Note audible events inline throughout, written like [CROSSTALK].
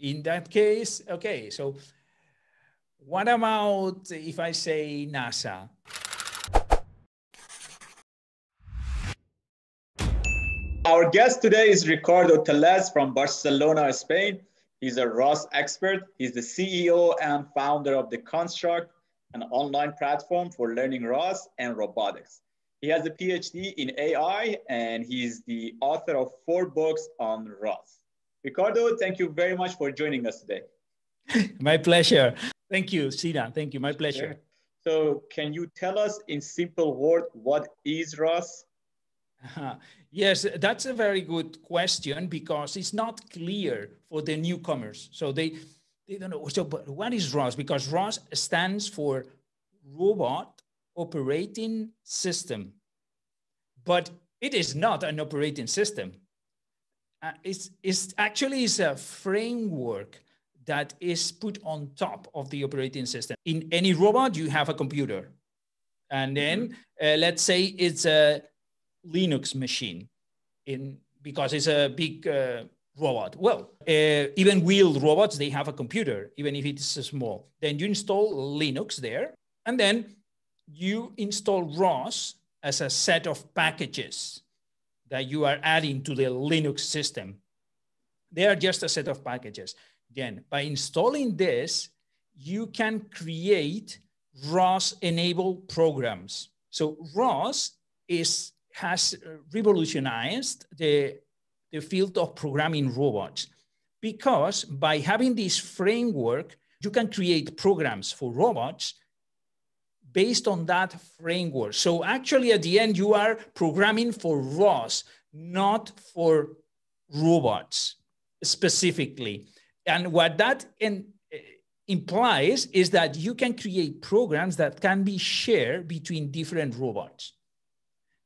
In that case, okay, so what about if I say NASA? Our guest today is Ricardo Tellez from Barcelona, Spain. He's a ROS expert. He's the CEO and founder of The Construct, an online platform for learning ROS and robotics. He has a PhD in AI and he's the author of four books on ROS. Ricardo, thank you very much for joining us today. [LAUGHS] My pleasure. Thank you, Sidan. Thank you. My pleasure. Sure. So, can you tell us in simple words what is ROS? Uh, yes, that's a very good question because it's not clear for the newcomers. So they they don't know. So, but what is ROS? Because ROS stands for Robot Operating System, but it is not an operating system. Uh, it's, it's actually is a framework that is put on top of the operating system. In any robot, you have a computer. And then mm-hmm. uh, let's say it's a Linux machine in because it's a big uh, robot. Well, uh, even wheeled robots, they have a computer, even if it's small. Then you install Linux there, and then you install ROS as a set of packages that you are adding to the Linux system. They are just a set of packages. Then by installing this, you can create ROS enabled programs. So ROS is, has revolutionized the, the field of programming robots because by having this framework, you can create programs for robots based on that framework. So actually at the end, you are programming for ROS, not for robots specifically. And what that in, uh, implies is that you can create programs that can be shared between different robots.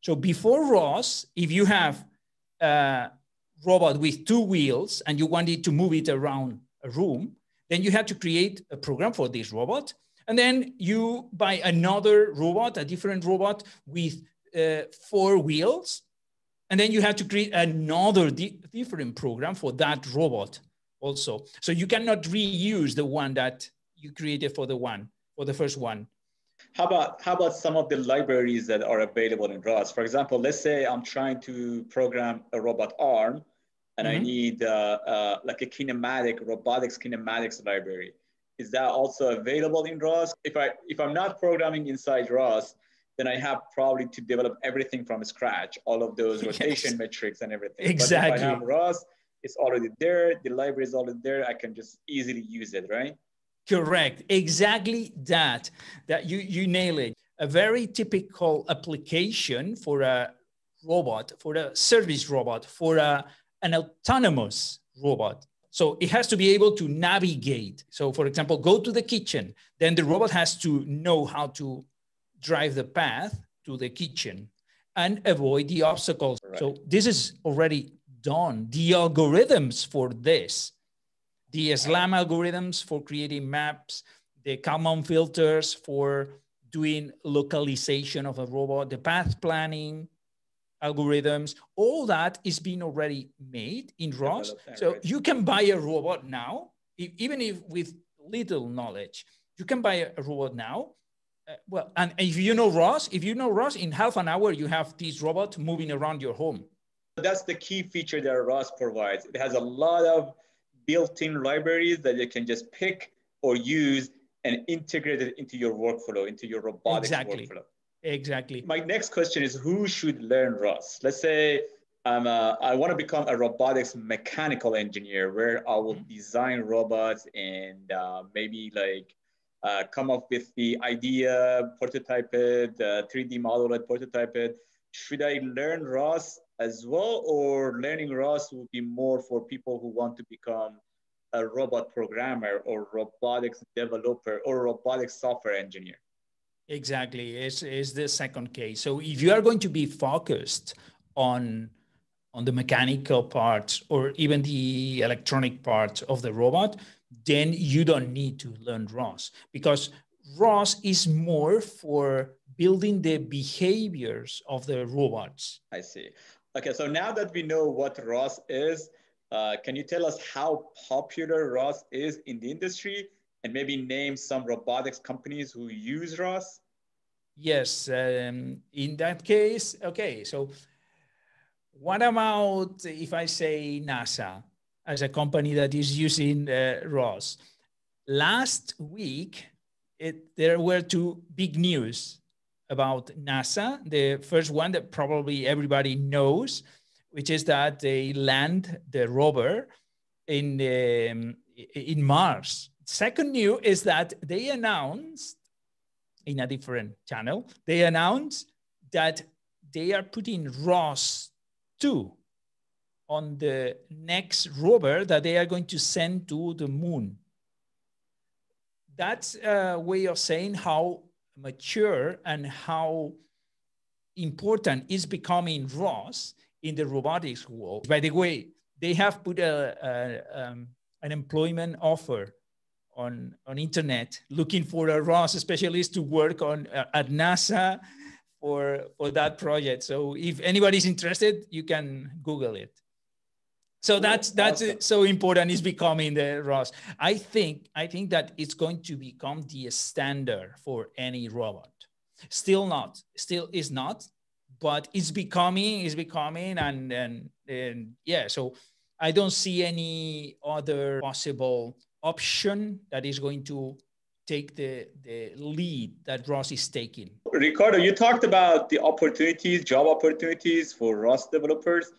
So before ROS, if you have a robot with two wheels and you wanted to move it around a room, then you had to create a program for this robot. And then you buy another robot, a different robot with uh, four wheels. And then you have to create another di different program for that robot also. So you cannot reuse the one that you created for the one, for the first one. How about how about some of the libraries that are available in ROS? For example, let's say I'm trying to program a robot arm, and mm-hmm. I need uh, uh, like a kinematic robotics kinematics library. Is that also available in ROS? If I if I'm not programming inside ROS, then I have probably to develop everything from scratch, all of those [LAUGHS] rotation yes. metrics and everything. Exactly. But if I have ROS, it's already there. The library is already there. I can just easily use it, right? Correct. Exactly that. That you you nail it. A very typical application for a robot, for a service robot, for a, an autonomous robot. So it has to be able to navigate. So, for example, go to the kitchen. Then the robot has to know how to drive the path to the kitchen and avoid the obstacles. Right. So this is already done. The algorithms for this, the SLAM algorithms for creating maps, the Kalman filters for doing localization of a robot, the path planning algorithms, all that is being already made in ROS. So you can buy a robot now, even if with little knowledge, you can buy a robot now. Uh, well, and if you know ROS, if you know ROS, in half an hour you have this robot moving around your home. That's the key feature that ROS provides. It has a lot of built-in libraries that you can just pick or use and integrate it into your workflow, into your robotics exactly. workflow. Exactly. My next question is who should learn ROS? Let's say I'm a, I want to become a robotics mechanical engineer where I will mm-hmm. design robots and uh, maybe like uh, come up with the idea, prototype it, uh, 3D model it, prototype it. Should I learn ROS as well, or learning ROS would be more for people who want to become a robot programmer or robotics developer or robotics software engineer? Exactly, it's, it's the second case. So if you are going to be focused on on the mechanical parts or even the electronic part of the robot, then you don't need to learn ROS because ROS is more for building the behaviors of the robots. I see. Okay, so now that we know what ROS is, Uh, can you tell us how popular ROS is in the industry and maybe name some robotics companies who use ROS? Yes, um, in that case, okay. So, what about if I say NASA as a company that is using uh, ROS? Last week, it, there were two big news about NASA. The first one that probably everybody knows, which is that they land the rover in um, in Mars. Second new is that they announced in a different channel. They announced that they are putting ROS 2 on the next rover that they are going to send to the moon. That's a way of saying how mature and how important is becoming ROS in the robotics world. By the way, they have put a, a um, an employment offer on on internet looking for a ROS specialist to work on uh, at NASA for for that project. So if anybody's interested, you can Google it. So that's that's awesome. so important. Is becoming the ROS. I think I think that it's going to become the standard for any robot. Still not. Still is not, but it's becoming. it's becoming, and and and yeah. So I don't see any other possible option that is going to take the, the lead that ROS is taking. Ricardo, you talked about the opportunities, job opportunities for ROS developers.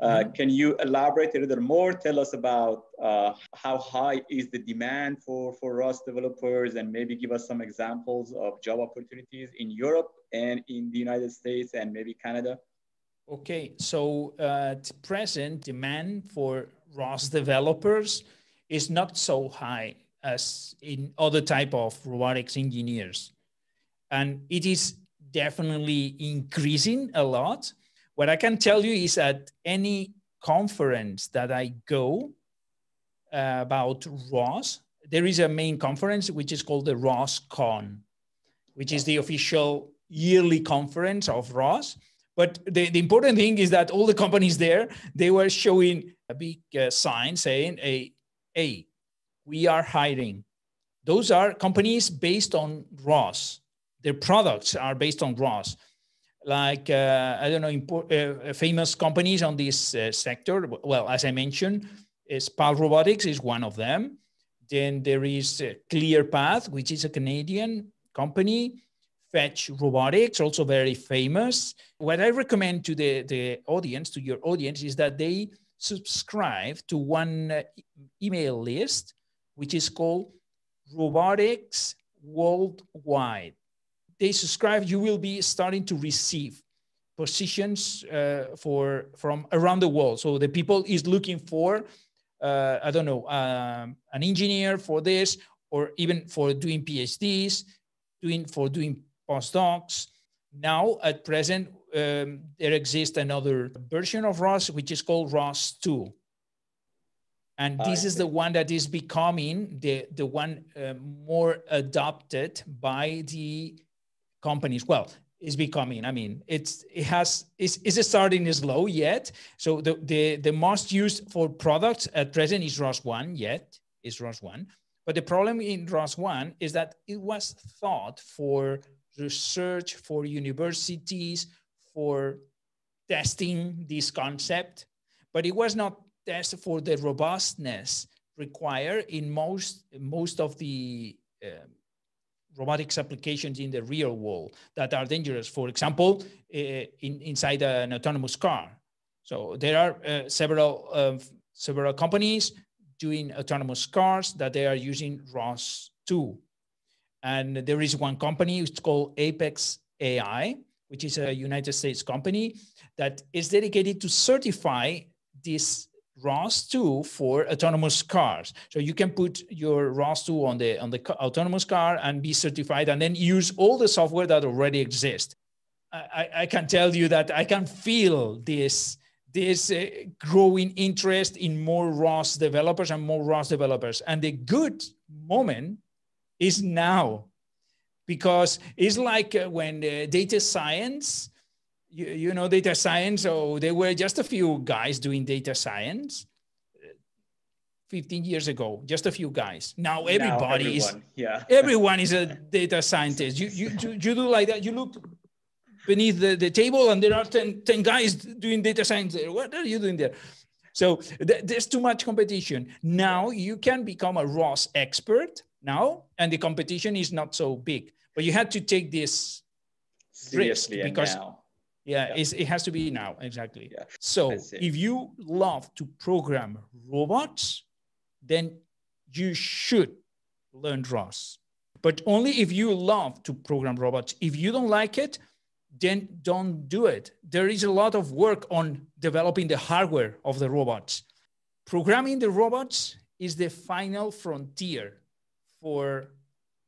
Uh, mm-hmm. Can you elaborate a little more? Tell us about uh, how high is the demand for, for ROS developers and maybe give us some examples of job opportunities in Europe and in the United States and maybe Canada. Okay, so uh, at present, demand for ROS developers is not so high as in other type of robotics engineers. And it is definitely increasing a lot. What I can tell you is at any conference that I go uh, about ROS, there is a main conference which is called the ROSCon, which is the official yearly conference of ROS. But the, the important thing is that all the companies there, they were showing a big uh, sign saying, a hey, we are hiring. Those are companies based on ROS. Their products are based on ROS. Like, uh, I don't know, import, uh, famous companies on this uh, sector. Well, as I mentioned, Spal Robotics is one of them. Then there is ClearPath, which is a Canadian company. Fetch Robotics, also very famous. What I recommend to the, the audience, to your audience, is that they subscribe to one uh, email list, which is called Robotics Worldwide. They subscribe, you will be starting to receive positions uh, for from around the world. So the people is looking for, uh, I don't know, um, an engineer for this, or even for doing PhDs, doing for doing postdocs. Now, at present, um, there exists another version of ROS, which is called ROS 2. And this is the one that is becoming the, the one uh, more adopted by the companies. Well, is becoming. I mean, it's it has is is starting slow yet. So the the the most used for products at present is ROS one yet is ROS one. But the problem in ROS one is that it was thought for research for universities for testing this concept, but it was not tested for the robustness required in most most of the uh, robotics applications in the real world that are dangerous. For example, uh, in, inside an autonomous car. So there are uh, several uh, several companies doing autonomous cars that they are using ROS 2. And there is one company, it's called Apex AI, which is a United States company that is dedicated to certify this ROS 2 for autonomous cars. So you can put your ROS 2 on the on the autonomous car and be certified and then use all the software that already exists. I, I can tell you that I can feel this this uh, growing interest in more ROS developers and more ROS developers. And the good moment is now because it's like uh, when data science you, you know data science so there were just a few guys doing data science 15 years ago, just a few guys. Now everybody now is yeah. [LAUGHS] everyone is a data scientist. You, you you you do like that. You look beneath the, the table and there are 10, 10 guys doing data science there. What are you doing there? So th- there's too much competition. Now you can become a ROS expert now, and the competition is not so big. But you had to take this seriously because. Yeah, yeah. it has to be now exactly. Yeah. So if you love to program robots, then you should learn ROS. But only if you love to program robots. If you don't like it, then don't do it. There is a lot of work on developing the hardware of the robots. Programming the robots is the final frontier for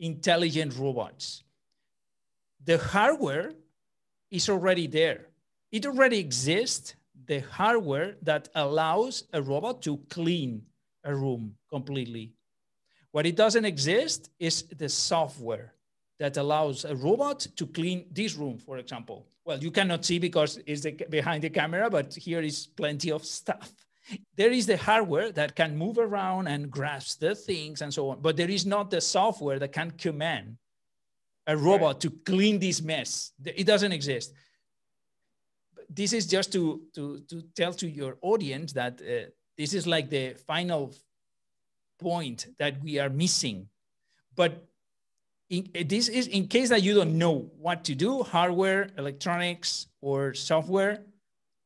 intelligent robots. The hardware is already there. It already exists, the hardware that allows a robot to clean a room completely. What it doesn't exist is the software that allows a robot to clean this room, for example. Well, you cannot see because it's the, behind the camera, but here is plenty of stuff. There is the hardware that can move around and grasp the things and so on, but there is not the software that can command a robot right. to clean this mess. It doesn't exist. This is just to, to, to tell to your audience that uh, this is like the final point that we are missing. But in, this is in case that you don't know what to do, hardware, electronics, or software,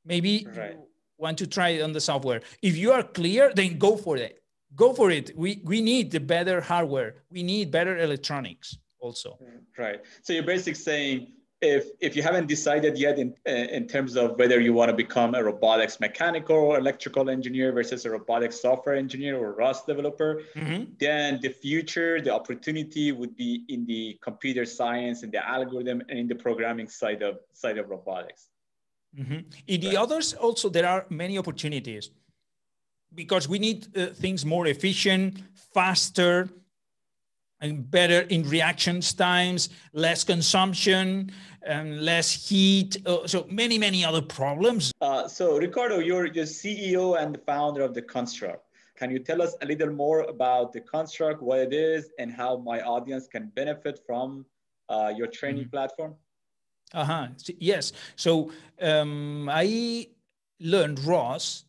maybe right. Want to try it on the software. If you are clear, then go for it. Go for it. We, we need the better hardware. We need better electronics also. Right. So you're basically saying if if you haven't decided yet in in terms of whether you want to become a robotics mechanical or electrical engineer versus a robotics software engineer or ROS developer, mm-hmm. then the future, the opportunity would be in the computer science and the algorithm and in the programming side of side of robotics. Mm-hmm. In the right. others, also there are many opportunities because we need uh, things more efficient, faster, and better in reactions times, less consumption, and less heat. Uh, so many, many other problems. Uh, so Ricardo, you're the CEO and the founder of the Construct. Can you tell us a little more about the Construct, what it is, and how my audience can benefit from uh, your training mm-hmm. platform? Uh-huh. Yes. So um, I learned ROS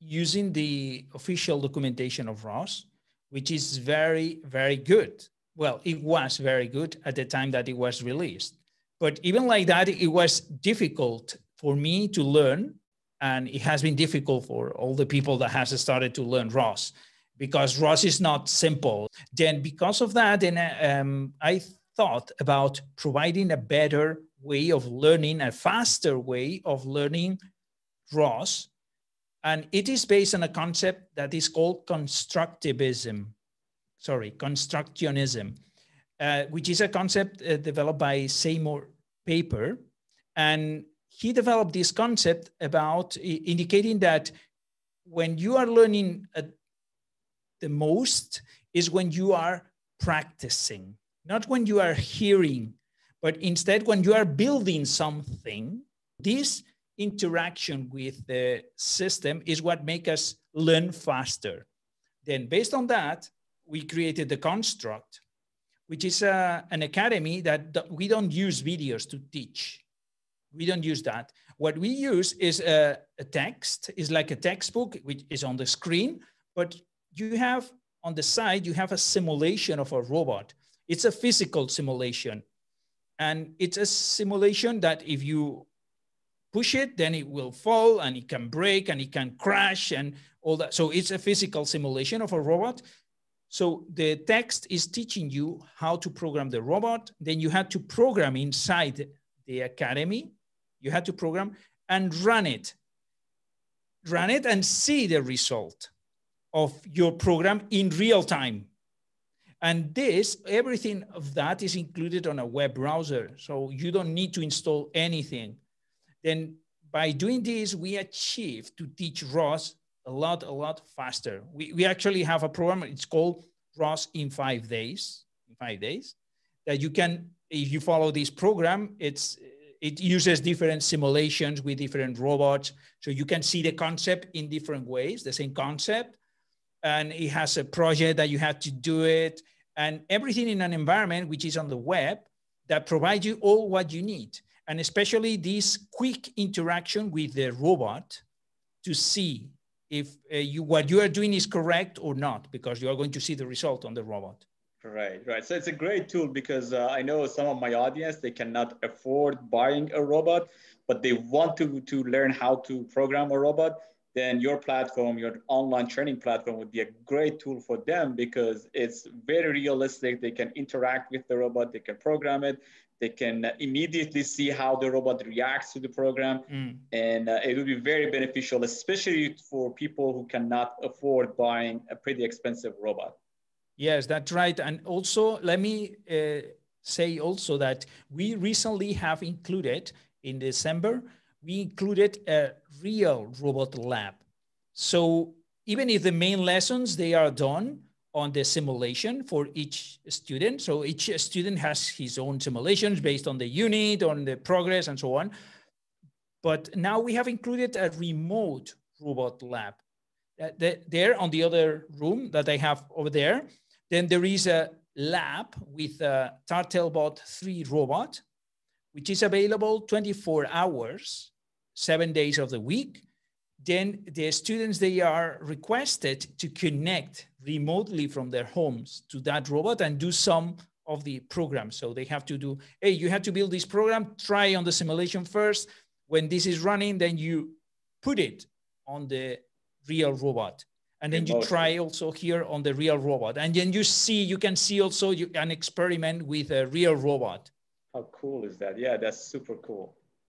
using the official documentation of ROS which is very, very good. Well, it was very good at the time that it was released. But even like that, it was difficult for me to learn. And it has been difficult for all the people that has started to learn ROS because ROS is not simple. Then because of that, then um, I thought about providing a better way of learning, a faster way of learning ROS and it is based on a concept that is called constructivism, sorry, constructionism, uh, which is a concept uh, developed by Seymour Papert. And he developed this concept about indicating that when you are learning uh, the most is when you are practicing, not when you are hearing, but instead when you are building something. This interaction with the system is what makes us learn faster. Then based on that, we created the construct, which is a, uh, an academy that we don't use videos to teach. We don't use that. What we use is a, a text, is like a textbook, which is on the screen, but you have on the side, you have a simulation of a robot. It's a physical simulation. And it's a simulation that if you push it, then it will fall and it can break and it can crash and all that. So it's a physical simulation of a robot. So the text is teaching you how to program the robot. Then you had to program inside the academy. You had to program and run it. Run it and see the result of your program in real time. And this, everything of that is included on a web browser. So you don't need to install anything then by doing this, we achieve to teach ROS a lot, a lot faster. We, we actually have a program, it's called ROS in five days, in five days, that you can, if you follow this program, it's, it uses different simulations with different robots. So you can see the concept in different ways, the same concept. and it has a project that you have to do it, and everything in an environment which is on the web that provides you all what you need. And especially this quick interaction with the robot to see if uh, you, what you are doing is correct or not, because you are going to see the result on the robot. Right, right. So it's a great tool because uh, I know some of my audience, they cannot afford buying a robot, but they want to, to learn how to program a robot. Then your platform, your online training platform would be a great tool for them because it's very realistic. They can interact with the robot, they can program it, they can immediately see how the robot reacts to the program. Mm. And uh, it would be very beneficial, especially for people who cannot afford buying a pretty expensive robot. Yes, that's right. And also, let me uh, say also that we recently have included in December, we included a real robot lab. So even if the main lessons, they are done on the simulation for each student. So each student has his own simulations based on the unit, on the progress and so on. But now we have included a remote robot lab. Uh, there on the other room that I have over there, then there is a lab with a Turtlebot 3 robot, which is available 24 hours, seven days of the week. Then the students, they are requested to connect remotely from their homes to that robot and do some of the program. So they have to do, hey, you have to build this program, try on the simulation first. When this is running, then you put it on the real robot. And then you try also here on the real robot. And then you see, you can see also you, an experiment with a real robot. How cool is that? Yeah, that's super cool.